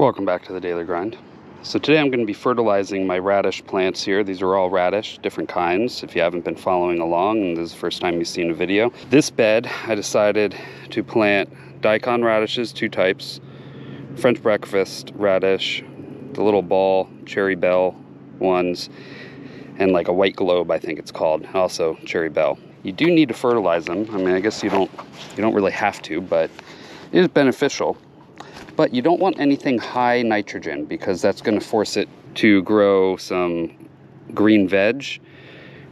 Welcome back to the Daily Grind. So today I'm going to be fertilizing my radish plants here. These are all radish, different kinds. If you haven't been following along and this is the first time you've seen a video. This bed, I decided to plant daikon radishes, two types, French breakfast radish, the little ball, cherry bell ones, and like a white globe, I think it's called, also cherry bell. You do need to fertilize them. I mean, I guess you don't, you don't really have to, but it is beneficial but you don't want anything high nitrogen because that's going to force it to grow some green veg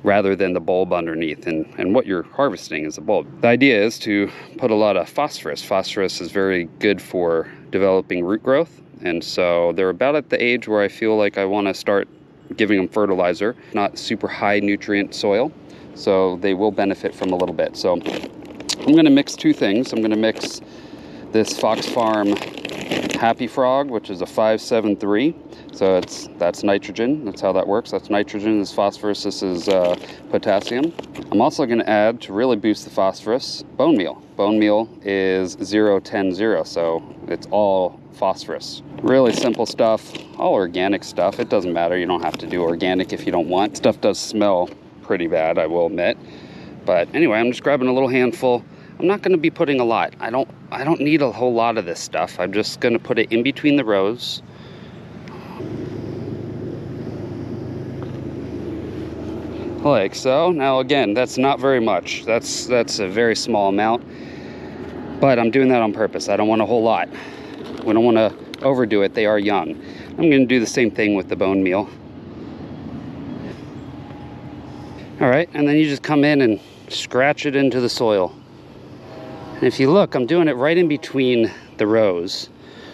rather than the bulb underneath. And, and what you're harvesting is the bulb. The idea is to put a lot of phosphorus. Phosphorus is very good for developing root growth. And so they're about at the age where I feel like I want to start giving them fertilizer, not super high nutrient soil. So they will benefit from a little bit. So I'm going to mix two things. I'm going to mix this Fox Farm Happy Frog, which is a 573. So it's that's nitrogen. That's how that works. That's nitrogen. This is phosphorus. This is uh, potassium. I'm also going to add to really boost the phosphorus bone meal. Bone meal is 0, 10, So it's all phosphorus. Really simple stuff. All organic stuff. It doesn't matter. You don't have to do organic if you don't want. Stuff does smell pretty bad, I will admit. But anyway, I'm just grabbing a little handful. I'm not going to be putting a lot. I don't I don't need a whole lot of this stuff. I'm just going to put it in between the rows. Like so. Now again, that's not very much. That's that's a very small amount. But I'm doing that on purpose. I don't want a whole lot. We don't want to overdo it. They are young. I'm going to do the same thing with the bone meal. All right, and then you just come in and scratch it into the soil. And if you look, I'm doing it right in between the rows.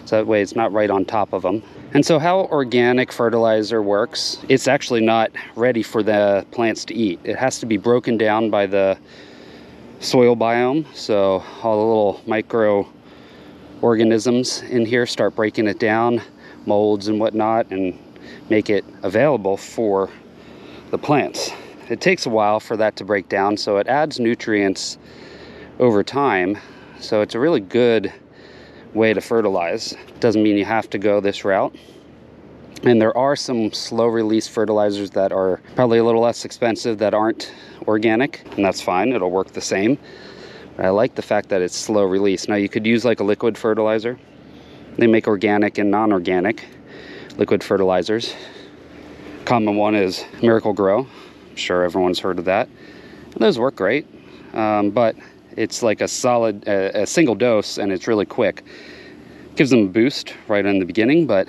So that way it's not right on top of them. And so how organic fertilizer works, it's actually not ready for the plants to eat. It has to be broken down by the soil biome. So all the little micro organisms in here start breaking it down, molds and whatnot, and make it available for the plants. It takes a while for that to break down, so it adds nutrients over time. So it's a really good way to fertilize. Doesn't mean you have to go this route. And there are some slow release fertilizers that are probably a little less expensive that aren't organic, and that's fine, it'll work the same. But I like the fact that it's slow release. Now you could use like a liquid fertilizer. They make organic and non-organic liquid fertilizers. Common one is Miracle-Gro. I'm sure everyone's heard of that. Those work great, um, but it's like a solid, a, a single dose, and it's really quick. Gives them a boost right in the beginning, but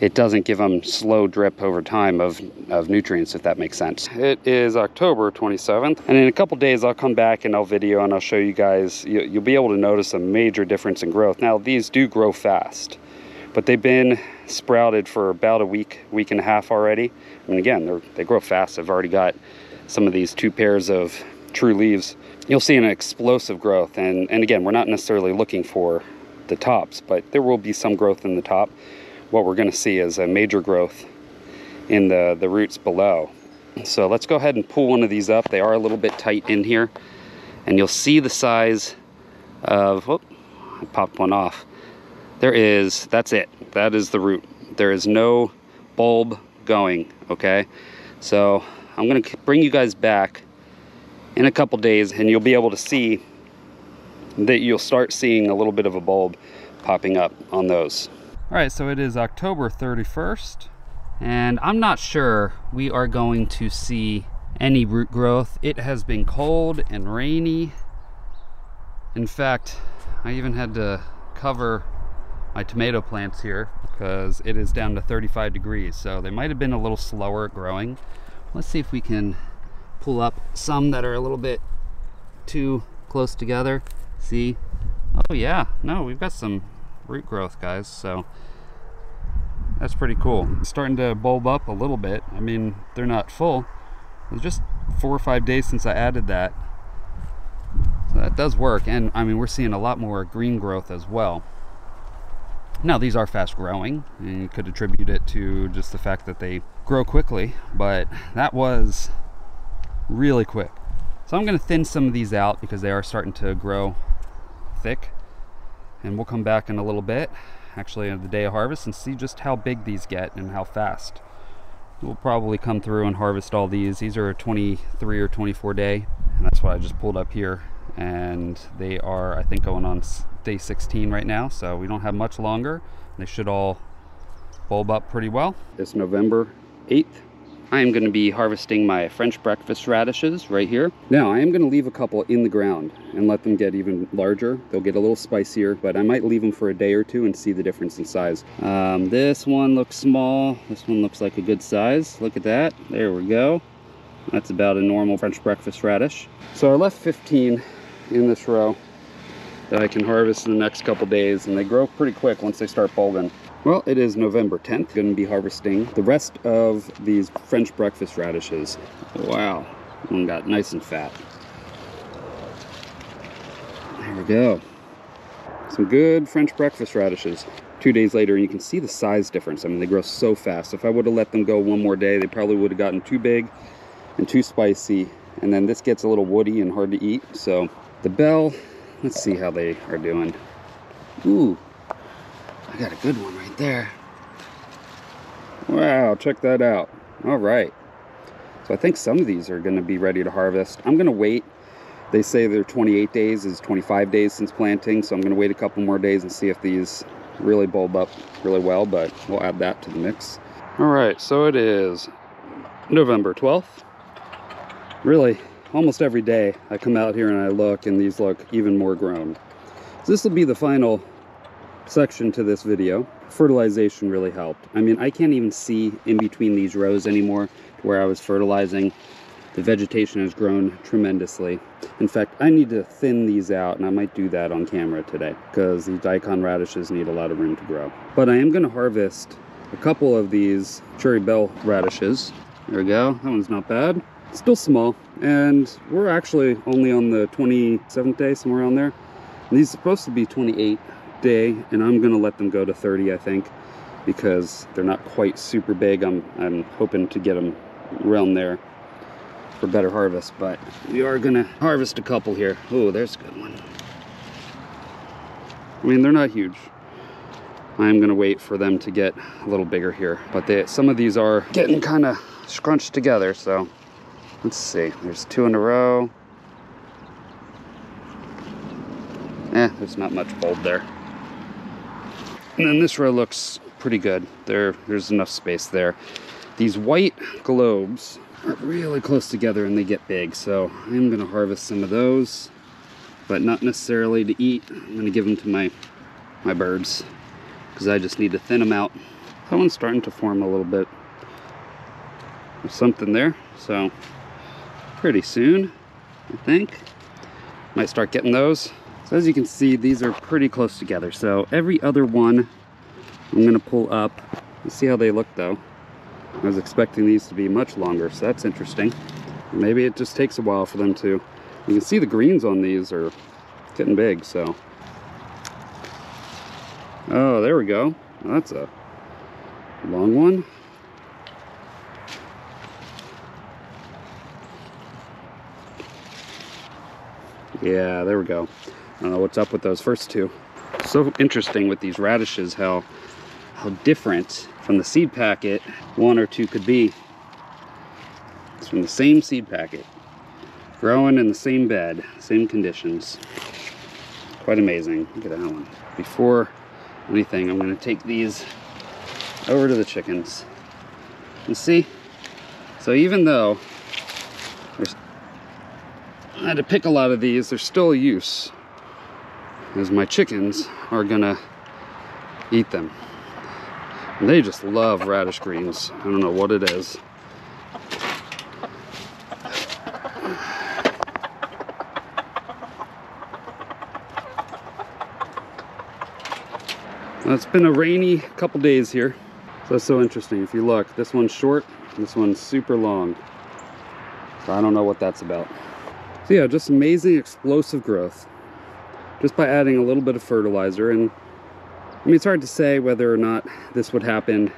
it doesn't give them slow drip over time of, of nutrients, if that makes sense. It is October 27th, and in a couple days I'll come back and I'll video and I'll show you guys, you, you'll be able to notice a major difference in growth. Now, these do grow fast, but they've been sprouted for about a week, week and a half already. Mean, again, they grow fast. I've already got some of these two pairs of true leaves you'll see an explosive growth. And, and again, we're not necessarily looking for the tops, but there will be some growth in the top. What we're going to see is a major growth in the, the roots below. So let's go ahead and pull one of these up. They are a little bit tight in here. And you'll see the size of, whoop, I popped one off. There is, that's it. That is the root. There is no bulb going, okay? So I'm gonna bring you guys back in a couple days and you'll be able to see that you'll start seeing a little bit of a bulb popping up on those. All right, so it is October 31st and I'm not sure we are going to see any root growth. It has been cold and rainy. In fact, I even had to cover my tomato plants here because it is down to 35 degrees. So they might have been a little slower growing. Let's see if we can pull up some that are a little bit too close together. See? Oh yeah, no, we've got some root growth, guys, so that's pretty cool. It's starting to bulb up a little bit. I mean, they're not full. It was just four or five days since I added that. So that does work, and I mean, we're seeing a lot more green growth as well. Now, these are fast growing, and you could attribute it to just the fact that they grow quickly, but that was really quick. So I'm gonna thin some of these out because they are starting to grow thick. And we'll come back in a little bit actually on the day of harvest and see just how big these get and how fast. We'll probably come through and harvest all these. These are a 23 or 24 day and that's why I just pulled up here and they are I think going on day 16 right now so we don't have much longer. They should all bulb up pretty well. It's November 8th I am going to be harvesting my French breakfast radishes right here. Now, I am going to leave a couple in the ground and let them get even larger. They'll get a little spicier, but I might leave them for a day or two and see the difference in size. Um, this one looks small. This one looks like a good size. Look at that. There we go. That's about a normal French breakfast radish. So I left 15 in this row that I can harvest in the next couple days, and they grow pretty quick once they start bulbing. Well, it is November 10th. Going to be harvesting the rest of these French breakfast radishes. Wow, one got nice and fat. There we go. Some good French breakfast radishes. Two days later, and you can see the size difference. I mean, they grow so fast. If I would have let them go one more day, they probably would have gotten too big and too spicy. And then this gets a little woody and hard to eat. So the bell, let's see how they are doing. Ooh, Got a good one right there. Wow, check that out. All right. So I think some of these are going to be ready to harvest. I'm going to wait. They say they're 28 days is 25 days since planting, so I'm going to wait a couple more days and see if these really bulb up really well, but we'll add that to the mix. All right, so it is November 12th. Really, almost every day I come out here and I look and these look even more grown. So this will be the final section to this video. Fertilization really helped. I mean, I can't even see in between these rows anymore where I was fertilizing. The vegetation has grown tremendously. In fact, I need to thin these out, and I might do that on camera today because these daikon radishes need a lot of room to grow. But I am going to harvest a couple of these cherry bell radishes. There we go. That one's not bad. Still small, and we're actually only on the 27th day, somewhere around there. And these are supposed to be 28 day and I'm gonna let them go to 30 I think because they're not quite super big. I'm, I'm hoping to get them around there for better harvest but we are gonna harvest a couple here. Oh there's a good one. I mean they're not huge. I'm gonna wait for them to get a little bigger here but they, some of these are getting kind of scrunched together so let's see. There's two in a row. Eh there's not much bulb there and then this row looks pretty good. There, there's enough space there. These white globes are really close together and they get big. So I'm gonna harvest some of those, but not necessarily to eat. I'm gonna give them to my, my birds because I just need to thin them out. That one's starting to form a little bit. There's something there. So pretty soon, I think. Might start getting those. So as you can see, these are pretty close together. So every other one I'm gonna pull up. You see how they look though. I was expecting these to be much longer, so that's interesting. Maybe it just takes a while for them to. You can see the greens on these are getting big, so. Oh, there we go. That's a long one. Yeah, there we go. I don't know what's up with those first two. So interesting with these radishes how how different from the seed packet one or two could be. It's from the same seed packet, growing in the same bed, same conditions. Quite amazing. Look at that one. Before anything, I'm going to take these over to the chickens. And see? So even though I had to pick a lot of these, there's still use is my chickens are gonna eat them. And they just love radish greens. I don't know what it is. Well, it's been a rainy couple days here. So it's so interesting. If you look, this one's short, this one's super long. So I don't know what that's about. So yeah, just amazing explosive growth just by adding a little bit of fertilizer. And I mean, it's hard to say whether or not this would happen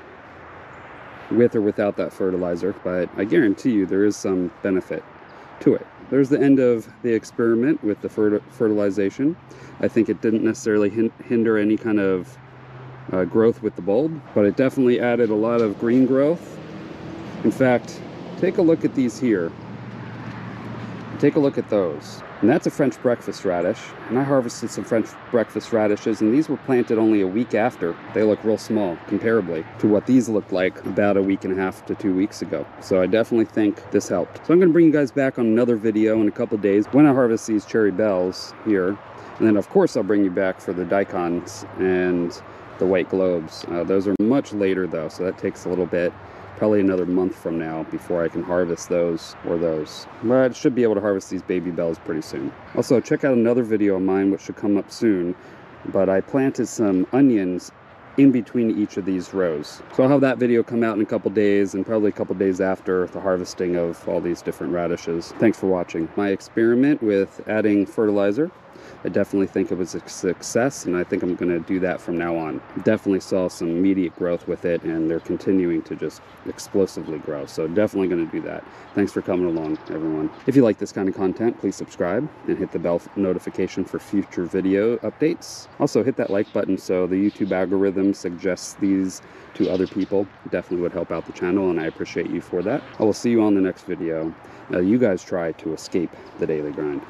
with or without that fertilizer, but I guarantee you there is some benefit to it. There's the end of the experiment with the fertilization. I think it didn't necessarily hinder any kind of uh, growth with the bulb, but it definitely added a lot of green growth. In fact, take a look at these here. Take a look at those. And that's a French breakfast radish. And I harvested some French breakfast radishes, and these were planted only a week after. They look real small, comparably, to what these looked like about a week and a half to two weeks ago. So I definitely think this helped. So I'm gonna bring you guys back on another video in a couple days when I harvest these cherry bells here. And then of course I'll bring you back for the daikons and the white globes. Uh, those are much later though, so that takes a little bit probably another month from now before I can harvest those or those. But I should be able to harvest these baby bells pretty soon. Also, check out another video of mine which should come up soon. But I planted some onions in between each of these rows. So I'll have that video come out in a couple days and probably a couple days after the harvesting of all these different radishes. Thanks for watching. My experiment with adding fertilizer I definitely think it was a success, and I think I'm going to do that from now on. Definitely saw some immediate growth with it, and they're continuing to just explosively grow. So definitely going to do that. Thanks for coming along, everyone. If you like this kind of content, please subscribe and hit the bell notification for future video updates. Also, hit that like button so the YouTube algorithm suggests these to other people. Definitely would help out the channel, and I appreciate you for that. I will see you on the next video. Now, you guys try to escape the daily grind.